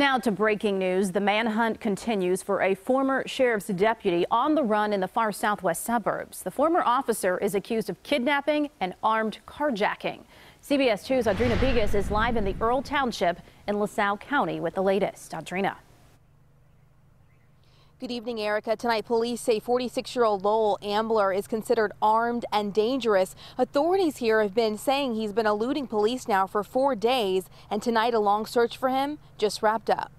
Now to breaking news. The manhunt continues for a former sheriff's deputy on the run in the far southwest suburbs. The former officer is accused of kidnapping and armed carjacking. CBS 2's Audrina Bigos is live in the Earl Township in LaSalle County with the latest. Audrina. Good evening, Erica. Tonight, police say 46-year-old Lowell Ambler is considered armed and dangerous. Authorities here have been saying he's been eluding police now for four days, and tonight a long search for him just wrapped up.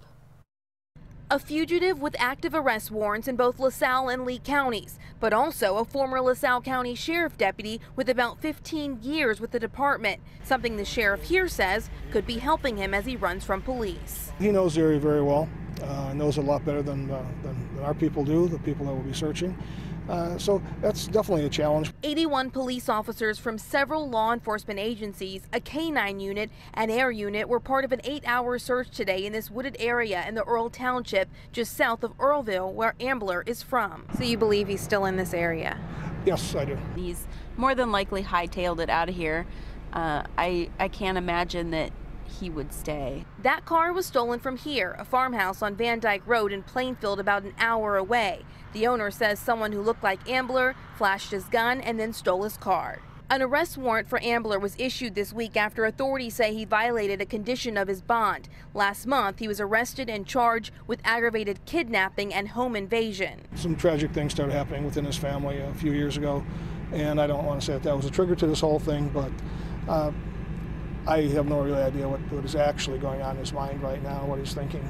A fugitive with active arrest warrants in both LaSalle and Lee counties, but also a former LaSalle County Sheriff deputy with about 15 years with the department, something the sheriff here says could be helping him as he runs from police. He knows the area very well uh, knows a lot better than, uh, than, than, our people do, the people that will be searching. Uh, so that's definitely a challenge. 81 police officers from several law enforcement agencies, a K-9 unit, and air unit were part of an eight-hour search today in this wooded area in the Earl Township, just south of Earlville, where Ambler is from. So you believe he's still in this area? Yes, I do. He's more than likely hightailed it out of here. Uh, I, I can't imagine that he would stay. That car was stolen from here, a farmhouse on Van Dyke Road in Plainfield, about an hour away. The owner says someone who looked like Ambler flashed his gun and then stole his car. An arrest warrant for Ambler was issued this week after authorities say he violated a condition of his bond. Last month, he was arrested and charged with aggravated kidnapping and home invasion. Some tragic things started happening within his family a few years ago, and I don't want to say that that was a trigger to this whole thing, but uh, I have no real idea what, what is actually going on in his mind right now, what he's thinking.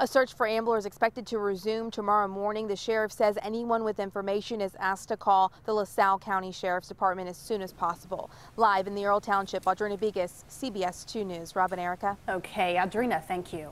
A search for Ambler is expected to resume tomorrow morning. The sheriff says anyone with information is asked to call the LaSalle County Sheriff's Department as soon as possible. Live in the Earl Township, Audrina Bigos, CBS 2 News. Robin Erica. Okay, Audrina, thank you.